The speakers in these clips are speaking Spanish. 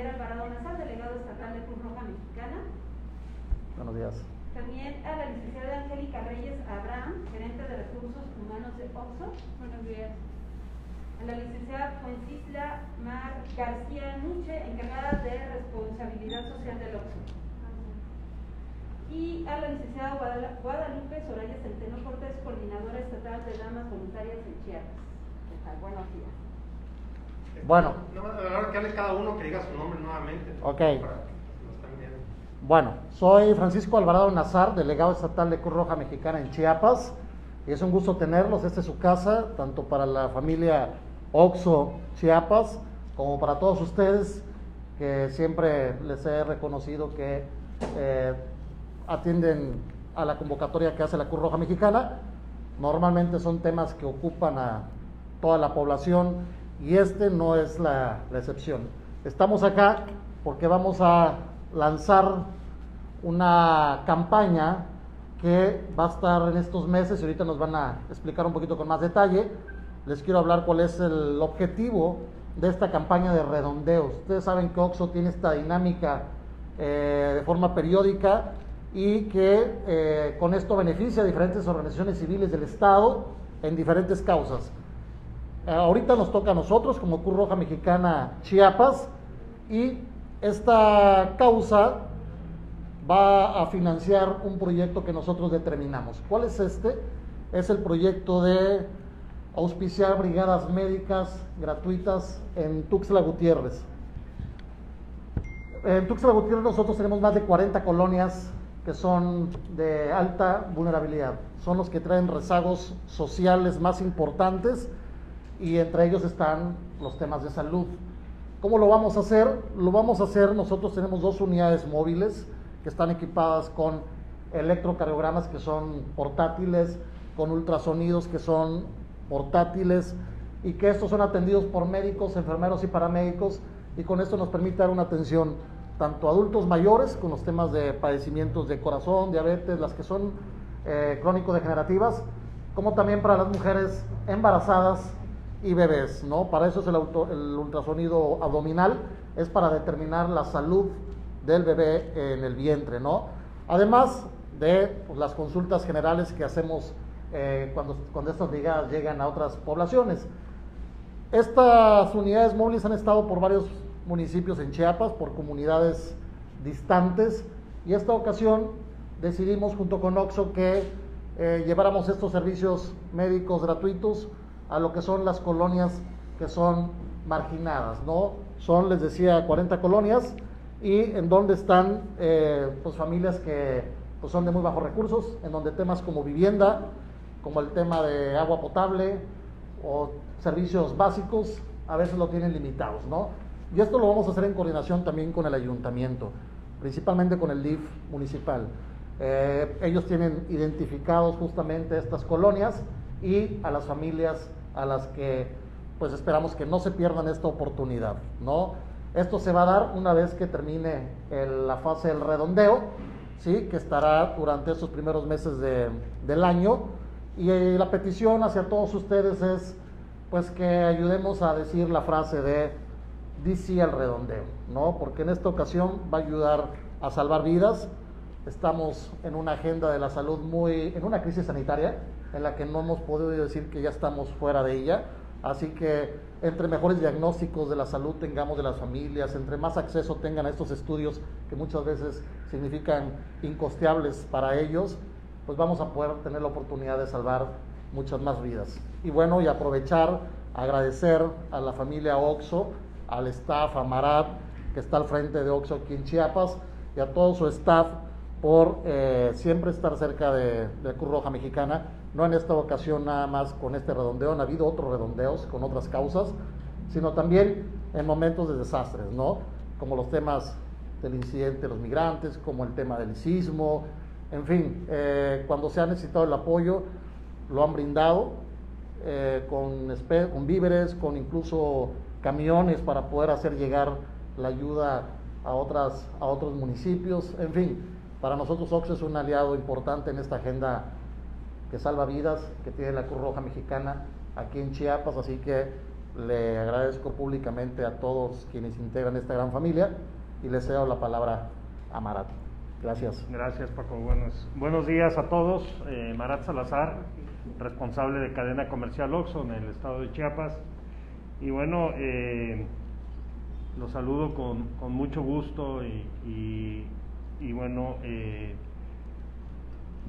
Javier Alvarado Nazar, delegado estatal de Cruz Roja Mexicana. Buenos días. También a la licenciada Angélica Reyes Abraham, gerente de recursos humanos de OXO. Buenos días. A la licenciada Fuencisla Mar García Nuche, encargada de responsabilidad social del OXO. Y a la licenciada Guadalupe Soraya Centeno Cortés, coordinadora estatal de damas voluntarias en Chiapas. ¿Qué tal? Buenos días. Bueno. a la hora que hable cada uno que diga su nombre nuevamente. Ok. Bueno, soy Francisco Alvarado Nazar, delegado estatal de Cruz Roja Mexicana en Chiapas. Y es un gusto tenerlos. Esta es su casa, tanto para la familia Oxo Chiapas como para todos ustedes, que siempre les he reconocido que eh, atienden a la convocatoria que hace la Cruz Roja Mexicana. Normalmente son temas que ocupan a toda la población y este no es la, la excepción. Estamos acá porque vamos a lanzar una campaña que va a estar en estos meses y ahorita nos van a explicar un poquito con más detalle. Les quiero hablar cuál es el objetivo de esta campaña de redondeos. Ustedes saben que OXO tiene esta dinámica eh, de forma periódica y que eh, con esto beneficia a diferentes organizaciones civiles del Estado en diferentes causas. Eh, ahorita nos toca a nosotros como Cruz Roja Mexicana Chiapas y esta causa va a financiar un proyecto que nosotros determinamos. ¿Cuál es este? Es el proyecto de auspiciar brigadas médicas gratuitas en Tuxtla Gutiérrez. En Tuxtla Gutiérrez nosotros tenemos más de 40 colonias que son de alta vulnerabilidad. Son los que traen rezagos sociales más importantes y entre ellos están los temas de salud. ¿Cómo lo vamos a hacer? Lo vamos a hacer, nosotros tenemos dos unidades móviles que están equipadas con electrocardiogramas que son portátiles, con ultrasonidos que son portátiles y que estos son atendidos por médicos, enfermeros y paramédicos y con esto nos permite dar una atención tanto a adultos mayores con los temas de padecimientos de corazón, diabetes, las que son eh, crónico-degenerativas, como también para las mujeres embarazadas y bebés, ¿no? Para eso es el, el ultrasonido abdominal, es para determinar la salud del bebé en el vientre, ¿no? Además de pues, las consultas generales que hacemos eh, cuando, cuando estas brigadas llegan a otras poblaciones. Estas unidades móviles han estado por varios municipios en Chiapas, por comunidades distantes, y esta ocasión decidimos junto con OXO que eh, lleváramos estos servicios médicos gratuitos a lo que son las colonias que son marginadas, ¿no? Son, les decía, 40 colonias y en donde están eh, pues familias que pues son de muy bajos recursos, en donde temas como vivienda, como el tema de agua potable o servicios básicos, a veces lo tienen limitados, ¿no? Y esto lo vamos a hacer en coordinación también con el ayuntamiento, principalmente con el DIF municipal. Eh, ellos tienen identificados justamente estas colonias y a las familias a las que pues esperamos que no se pierdan esta oportunidad, ¿no? Esto se va a dar una vez que termine la fase del redondeo, ¿sí? Que estará durante estos primeros meses del año. Y eh, la petición hacia todos ustedes es pues que ayudemos a decir la frase de DC al redondeo, ¿no? Porque en esta ocasión va a ayudar a salvar vidas. Estamos en una agenda de la salud muy, en una crisis sanitaria en la que no hemos podido decir que ya estamos fuera de ella. Así que entre mejores diagnósticos de la salud tengamos de las familias, entre más acceso tengan a estos estudios que muchas veces significan incosteables para ellos, pues vamos a poder tener la oportunidad de salvar muchas más vidas. Y bueno, y aprovechar, agradecer a la familia Oxo, al staff, a Marat, que está al frente de Oxo aquí en Chiapas, y a todo su staff por eh, siempre estar cerca de, de Cruz Roja Mexicana no en esta ocasión nada más con este redondeo, han habido otros redondeos con otras causas, sino también en momentos de desastres, ¿no? Como los temas del incidente de los migrantes, como el tema del sismo, en fin, eh, cuando se ha necesitado el apoyo, lo han brindado eh, con, con víveres, con incluso camiones para poder hacer llegar la ayuda a, otras, a otros municipios, en fin, para nosotros Ox es un aliado importante en esta agenda que salva vidas, que tiene la Cruz Roja Mexicana aquí en Chiapas, así que Le agradezco públicamente a todos quienes integran esta gran familia y les cedo la palabra a Marat. Gracias. Gracias, Paco. Buenos, buenos días a todos. Eh, Marat Salazar, responsable de cadena comercial Oxxo en el estado de Chiapas. Y bueno, eh, los saludo con, con mucho gusto y, y, bueno, eh,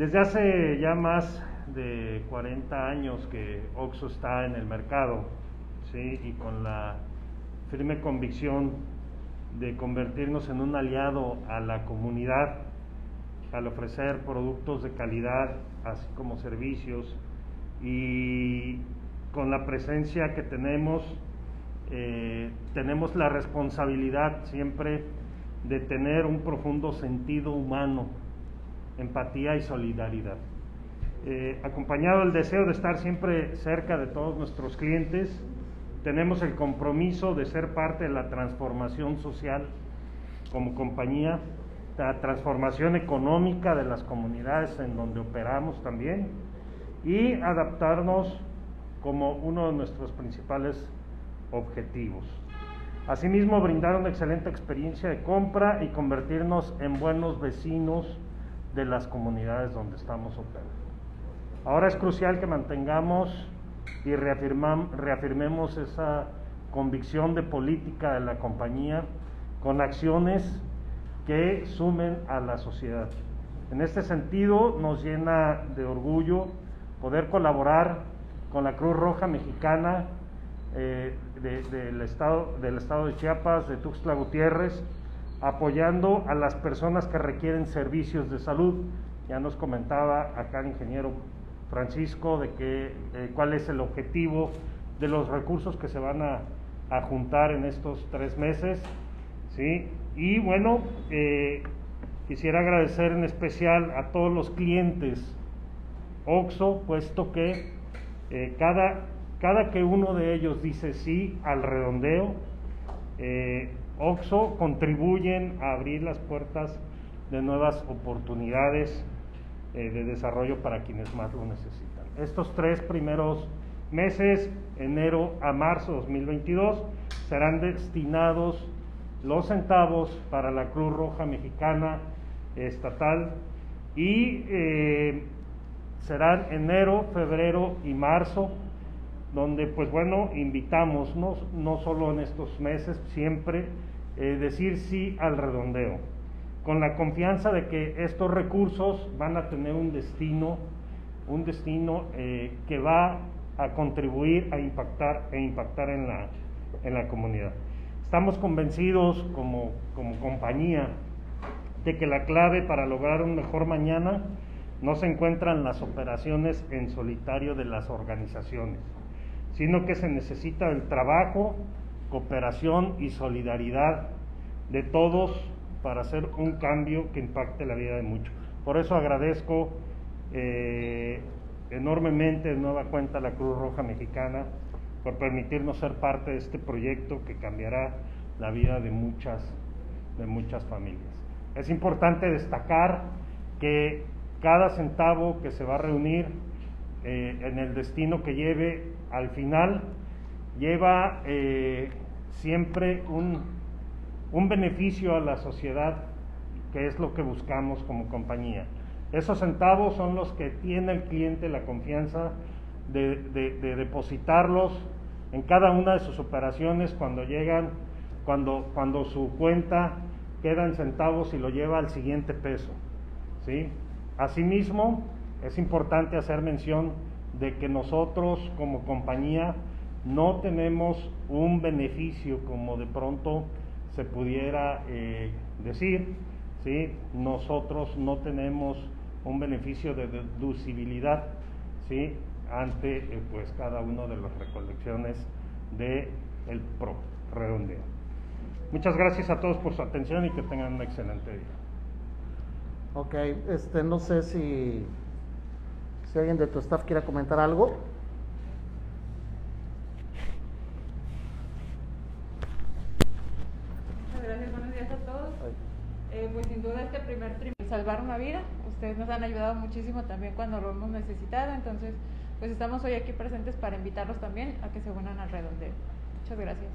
desde hace ya más de 40 años que Oxxo está en el mercado, ¿sí? y con la firme convicción de convertirnos en un aliado a la comunidad al ofrecer productos de calidad, así como servicios, y con la presencia que tenemos, eh, tenemos la responsabilidad siempre de tener un profundo sentido humano, empatía y solidaridad. Eh, acompañado del deseo de estar siempre cerca de todos nuestros clientes, tenemos el compromiso de ser parte de la transformación social como compañía, la transformación económica de las comunidades en donde operamos también y adaptarnos como uno de nuestros principales objetivos. Asimismo, brindar una excelente experiencia de compra y convertirnos en buenos vecinos de las comunidades donde estamos operando. Ahora es crucial que mantengamos y reafirmemos esa convicción de política de la compañía con acciones que sumen a la sociedad. En este sentido, nos llena de orgullo poder colaborar con la Cruz Roja Mexicana eh, del, estado, del estado de Chiapas, de Tuxtla Gutiérrez, apoyando a las personas que requieren servicios de salud. Ya nos comentaba acá el ingeniero Francisco de que, eh, cuál es el objetivo de los recursos que se van a, a juntar en estos tres meses. ¿sí? Y bueno, eh, quisiera agradecer en especial a todos los clientes OXO, puesto que eh, cada, cada que uno de ellos dice sí al redondeo, eh, OXO contribuyen a abrir las puertas de nuevas oportunidades eh, de desarrollo para quienes más lo necesitan. Estos tres primeros meses, enero a marzo 2022, serán destinados los centavos para la Cruz Roja Mexicana estatal y eh, serán enero, febrero y marzo, donde pues bueno, invitamos, no, no solo en estos meses, siempre eh, decir sí al redondeo, con la confianza de que estos recursos van a tener un destino, un destino eh, que va a contribuir a impactar e impactar en la, en la comunidad. Estamos convencidos como, como compañía de que la clave para lograr un mejor mañana no se encuentra en las operaciones en solitario de las organizaciones, sino que se necesita el trabajo, cooperación y solidaridad de todos para hacer un cambio que impacte la vida de muchos. Por eso agradezco eh, enormemente de nueva cuenta a la Cruz Roja Mexicana por permitirnos ser parte de este proyecto que cambiará la vida de muchas, de muchas familias. Es importante destacar que cada centavo que se va a reunir eh, en el destino que lleve al final lleva eh, siempre un, un beneficio a la sociedad, que es lo que buscamos como compañía. Esos centavos son los que tiene el cliente la confianza de, de, depositarlos en cada una de sus operaciones cuando llegan, cuando, cuando su cuenta queda en centavos y lo lleva al siguiente peso. ¿sí? Asimismo, es importante hacer mención de que nosotros como compañía no tenemos un beneficio como de pronto se pudiera eh, decir, ¿sí? nosotros no tenemos un beneficio de deducibilidad, ¿sí? ante eh, pues cada una de las recolecciones de el PRO redondeo. Muchas gracias a todos por su atención y que tengan un excelente día. Ok, este, no sé si, si alguien de tu staff quiera comentar algo. Muchas gracias, buenos días a todos. Eh, pues sin duda este primer trimestre una vida. Ustedes nos han ayudado muchísimo también cuando lo hemos necesitado, entonces pues estamos hoy aquí presentes para invitarlos también a que se unan al redondeo. Muchas gracias.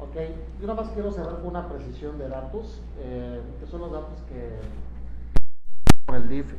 Ok, yo nada más quiero cerrar con una precisión de datos, eh, que son los datos que el DIF